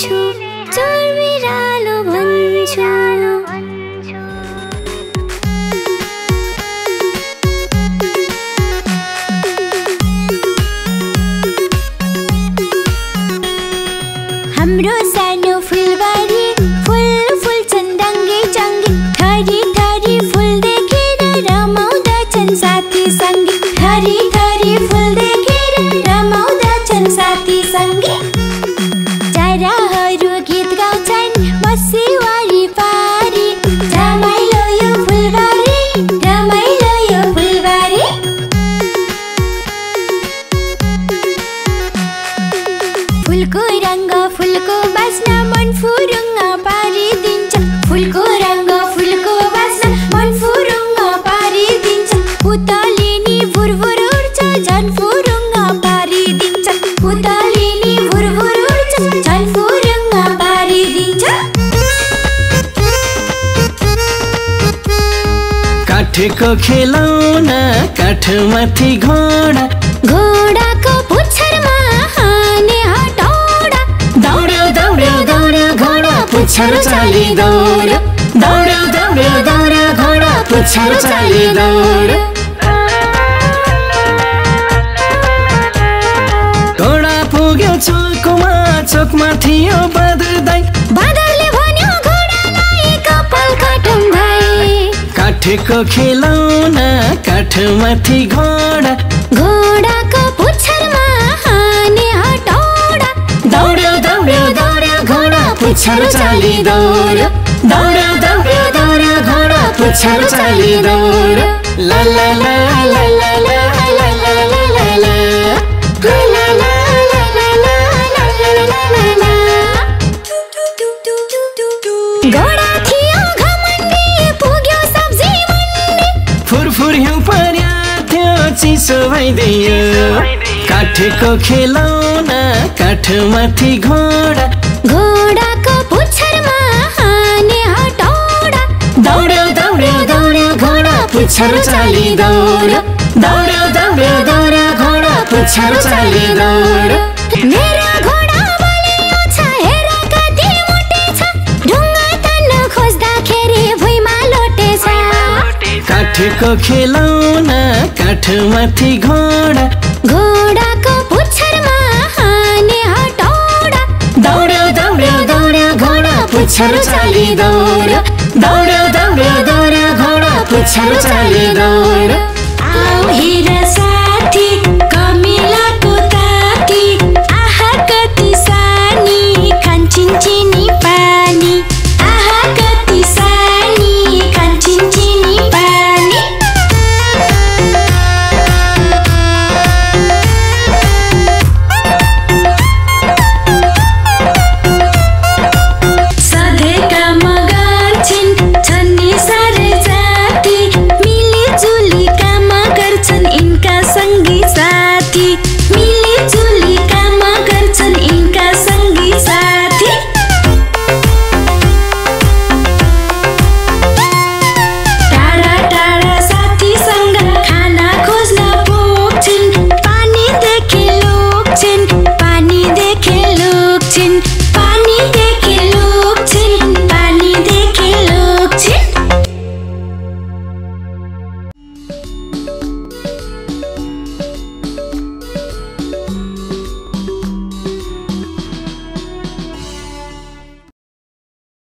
हान्छु चोर बिरालो भन्छु काठको खेलौना काठमाथि घोडा। घोडाको पुच्छरमा हाने हटौडा। दौड्यो दौड्यो दौड्यो घोडा पुच्छर चाली दौड्यो। दौड्यो दौड्यो दौड्यो घोडा पुच्छर चाली दौड्यो। घोडा पुग्यो चोकमा चोकमा थियो बहादुर काठको काठ माथि घोडा। घोडाको पुच्छरमा हाने हटौडा। दौड्यो दौड्यो दौड्यो घोडा पुच्छर चाली दौड्यो। दौड्यो दौड्यो दौड्यो घोडा पुच्छर चाली दौड्यो। ला ला ला ला ला। हिउँ पर्या थियो चिसो भइदियो काठको खेलौना काठमाथि घोडा। घोडाको पुच्छरमा हाने हटौडा। दौड्यो दौड्यो दौड्यो घोडा पुच्छर चाली दौड्यो। दौड्यो दौड्यो दौड्यो घोडा पुच्छर चाली दौड्यो। काठको खेलौना काठमाथि घोडा। घोडाको पुच्छरमा हाने हटौडा। दौड्यो दौड्यो दौड्यो घोडा पुच्छर चाली दौड्यो। दौड्यो दौड्यो दौड्यो घोडा पुच्छर चाली दौड्यो। आऊ हेर